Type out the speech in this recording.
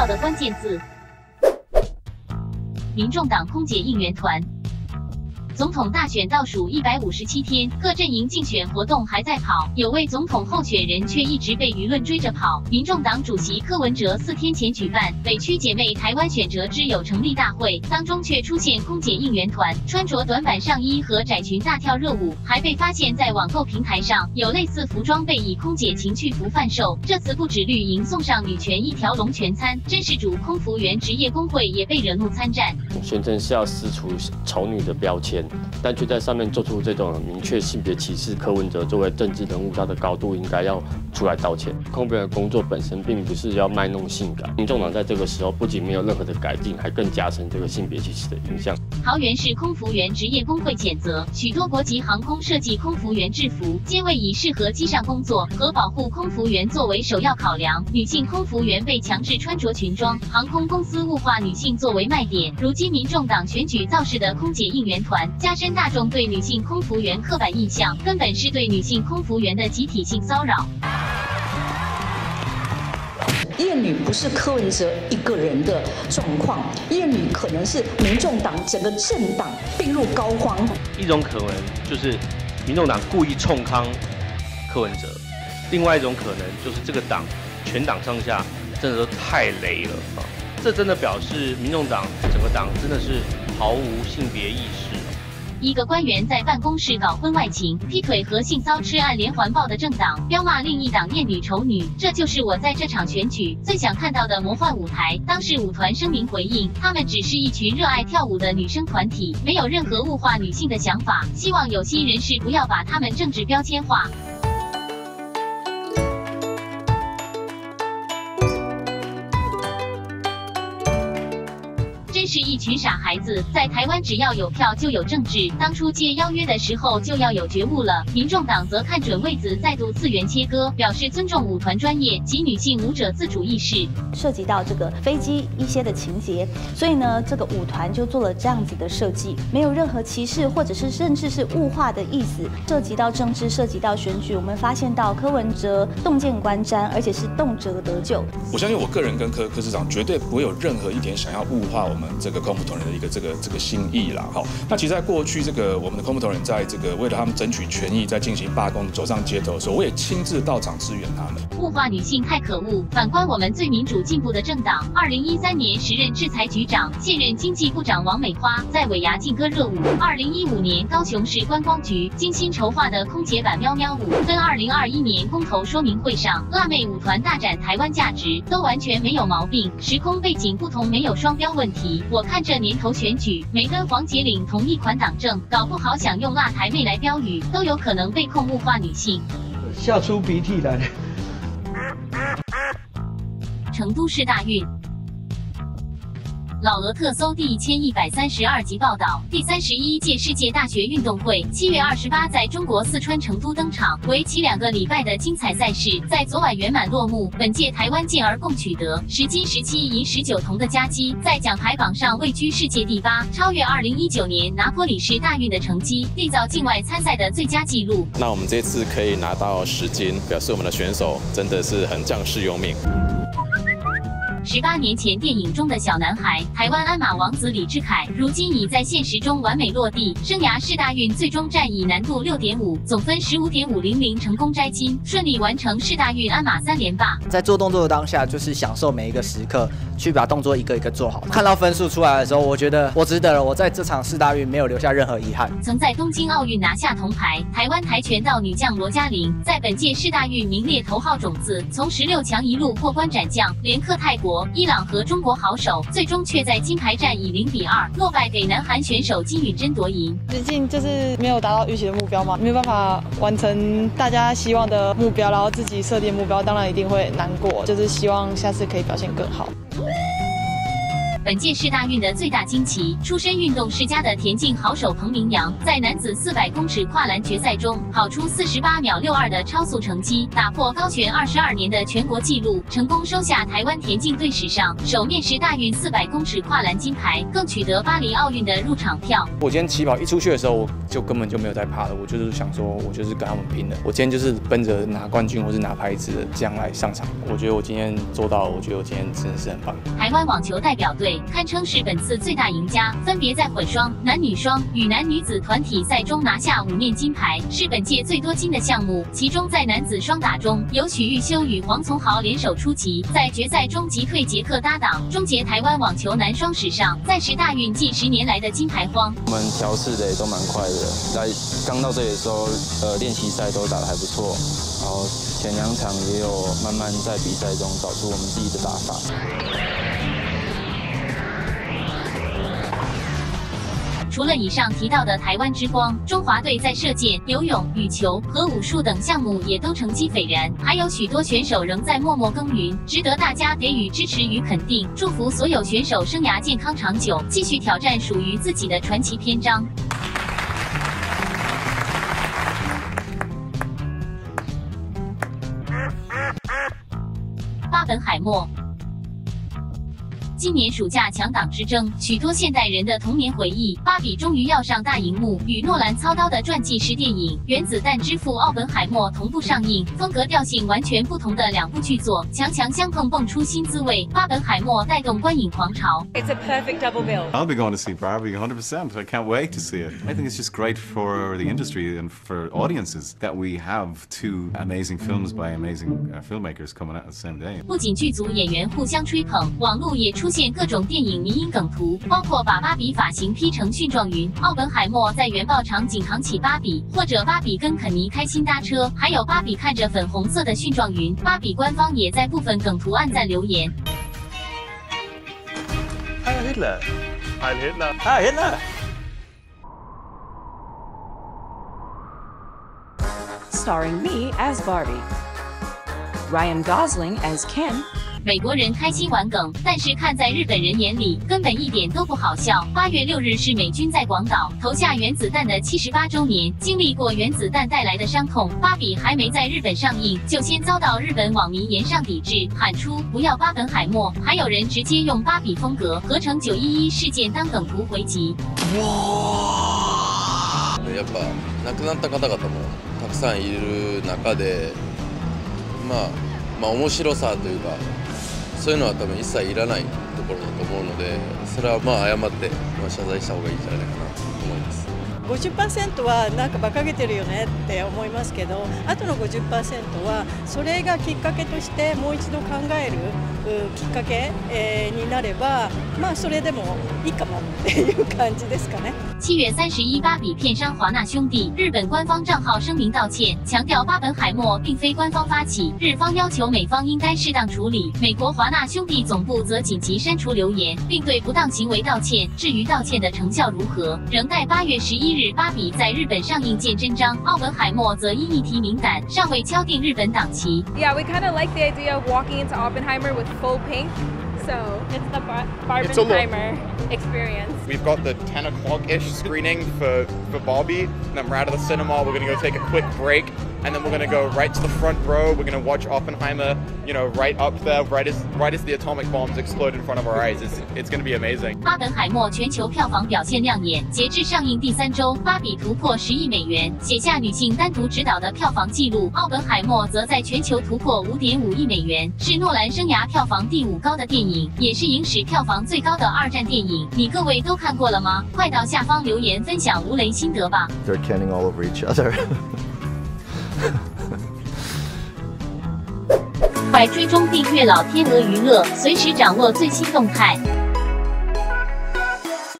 到的关键字。民众党空姐应援团。总统大选倒数一百五十七天，各阵营竞选活动还在跑，有位总统候选人却一直被舆论追着跑。民众党主席柯文哲四天前举办北区姐妹台湾选择之友成立大会，当中却出现空姐应援团，穿着短版上衣和窄裙大跳热舞，还被发现在网购平台上有类似服装被以空姐情趣服贩售。这次不止绿营送上女权一条龙全餐，真实主空服员职业工会也被惹怒参战，宣称是要撕除丑女的标签。但却在上面做出这种明确性别歧视，柯文哲作为政治人物，他的高度应该要出来道歉。空服员工作本身并不是要卖弄性感，民众党在这个时候不仅没有任何的改进，还更加深这个性别歧视的影响。桃园市空服员职业工会谴责，许多国际航空设计空服员制服，皆未以适合机上工作和保护空服员作为首要考量。女性空服员被强制穿着裙装，航空公司物化女性作为卖点。如今民众党选举造势的空姐应援团，加深大众对女性空服员刻板印象，根本是对女性空服员的集体性骚扰。厌女不是柯文哲一个人的状况，厌女可能是民众党整个政党病入膏肓。一种可能就是民众党故意冲康柯文哲，另外一种可能就是这个党全党上下真的都太雷了啊！这真的表示民众党整个党真的是毫无性别意识。一个官员在办公室搞婚外情、劈腿和性骚吃案连环爆的政党，彪骂另一党厌女丑女，这就是我在这场选举最想看到的魔幻舞台。当时舞团声明回应，他们只是一群热爱跳舞的女生团体，没有任何物化女性的想法，希望有心人士不要把他们政治标签化。真是一群傻孩子，在台湾只要有票就有政治。当初接邀约的时候就要有觉悟了。民众党则看准位子，再度次元切割，表示尊重舞团专业及女性舞者自主意识。涉及到这个飞机一些的情节，所以呢，这个舞团就做了这样子的设计，没有任何歧视或者是甚至是物化的意思。涉及到政治，涉及到选举，我们发现到柯文哲洞见观瞻，而且是动辄得救。我相信我个人跟柯柯市长绝对不会有任何一点想要物化我们。这个空服同仁的一个这个这个心意啦，好，那其实在过去这个我们的空服同仁在这个为了他们争取权益，在进行罢工走上街头的时候，我也亲自到场支援他们。物化女性太可恶，反观我们最民主进步的政党，二零一三年时任制裁局长、现任经济部长王美花在尾牙劲歌热舞。二零一五年高雄市观光局精心筹划的空姐版喵喵舞，跟二零二一年公投说明会上辣妹舞团大展台湾价值，都完全没有毛病。时空背景不同，没有双标问题。我看这年头选举，没跟黄杰领同一款党证，搞不好想用“辣台妹”来标语，都有可能被控物化女性。笑出鼻涕来。成都市大运。老俄特搜第一千一百三十二集报道，第三十一届世界大学运动会七月二十八在中国四川成都登场，为期两个礼拜的精彩赛事在昨晚圆满落幕。本届台湾健儿共取得十金十七银十九铜的佳绩，在奖牌榜上位居世界第八，超越二零一九年拿坡里市大运的成绩，缔造境外参赛的最佳纪录。那我们这次可以拿到十金，表示我们的选手真的是很将士用命。十八年前电影中的小男孩，台湾鞍马王子李志凯，如今已在现实中完美落地。生涯世大运最终战以难度六点五，总分十五点五零零成功摘金，顺利完成世大运鞍马三连霸。在做动作的当下，就是享受每一个时刻，去把动作一个一个做好。看到分数出来的时候，我觉得我值得了。我在这场世大运没有留下任何遗憾。曾在东京奥运拿下铜牌，台湾跆拳道女将罗嘉玲，在本届世大运名列头号种子，从十六强一路过关斩将，连克泰伊朗和中国好手，最终却在金牌战以零比二落败给南韩选手金允珍夺银。毕竟就是没有达到预期的目标嘛，没有办法完成大家希望的目标，然后自己设定目标，当然一定会难过。就是希望下次可以表现更好。本届世大运的最大惊奇，出身运动世家的田径好手彭明阳，在男子四百公尺跨栏决赛中，跑出四十八秒六二的超速成绩，打破高悬二十二年的全国纪录，成功收下台湾田径队史上首面世大运四百公尺跨栏金牌，更取得巴黎奥运的入场票。我今天起跑一出去的时候，我就根本就没有在怕了，我就是想说，我就是跟他们拼的。我今天就是奔着拿冠军或是拿牌子的这样来上场。我觉得我今天做到了，我觉得我今天真的是很棒。台湾网球代表队堪称是本次最大赢家，分别在混双、男女双与男女子团体赛中拿下五面金牌，是本届最多金的项目。其中在男子双打中，由许玉修与黄从豪联手出击，在决赛中击退捷克搭档，终结台湾网球男双史上在十大运近十年来的金牌荒。我们调试的也都蛮快的，在刚到这里的时候，呃，练习赛都打得还不错，然后前两场也有慢慢在比赛中找出我们自己的打法。除了以上提到的台湾之光，中华队在射箭、游泳、羽球和武术等项目也都成绩斐然，还有许多选手仍在默默耕耘，值得大家给予支持与肯定。祝福所有选手生涯健康长久，继续挑战属于自己的传奇篇章。巴本海默。今年暑假强档之争，许多现代人的童年回忆，比终于要上大荧幕，与诺兰操刀的传记式电影《原子弹之父奥本海默》同步上映，风格调性完全不同的两部剧作，强强相碰，蹦出新滋味。巴本海默带动观影狂潮。It's a perfect double bill. I'll be going to see Barbie 100%. I can't wait to see it. I think it's just great for the industry and for audiences that we have two amazing films by amazing uh, filmmakers coming out the same day. 不仅剧组演员互相吹捧，网络也出现各种电影迷因梗图，包括把芭比发型 P 成蕈状云，奥本海默在原爆场景扛起芭比，或者芭比跟肯尼开心搭车，还有芭比看着粉红色的蕈状云。芭比官方也在部分梗图暗赞留言。Hi Hitler. Hi Hitler. Hi Hitler. Starring me as Barbie. Ryan Gosling as Ken. 美国人开心玩梗，但是看在日本人眼里，根本一点都不好笑。八月六日是美军在广岛投下原子弹的七十八周年，经历过原子弹带来的伤痛，芭比还没在日本上映，就先遭到日本网民言上抵制，喊出不要巴本海默，还有人直接用芭比风格合成九一一事件当梗图回击。やっぱ亡くなった方々もたくさんいる中で、まあ、まあ面白さというか そういうのは多分一切いらないところだと思うのでそれはまあ謝って、ま、謝罪した方がいいんじゃないかなと思います。50%はなんか馬鹿げてるよねって思いますけどあとの50%はそれがきっかけとしてもう一度考えるきっかけ、えー、になればまあそれでもいいかもっていう感じですかね。七月三十一，芭比片商华纳兄弟日本官方账号声明道歉，强调巴本海默并非官方发起，日方要求美方应该适当处理。美国华纳兄弟总部则紧急删除留言，并对不当行为道歉。至于道歉的成效如何，仍待八月十一日芭比在日本上映见真章。奥本海默则因议题敏感，尚未敲定日本档期。 Yeah, we kind of like the idea of walking into Oppenheimer with full pink. So it's the Bar- It's a look. Barbenheimer experience. We've got the 10 o'clock-ish screening for, for Barbie, and then we're out of the cinema, we're gonna go take a quick break, and then we're gonna go right to the front row, we're gonna watch Oppenheimer, you know, right up there, right as right as the atomic bombs explode in front of our eyes. It's, it's gonna be amazing. 巴本海默全球票房表现亮眼，截至上映第三周，芭比突破十亿美元，写下女性单独执导的票房纪录。奥本海默则在全球突破五点五亿美元，是诺兰生涯票房第五高的电影，也是影史票房最高的二战电影。你各位都看过了吗？快到下方留言分享吴雷心得吧。 They're canning all over each other. 快追踪订阅老天鹅娱乐，随时掌握最新动态。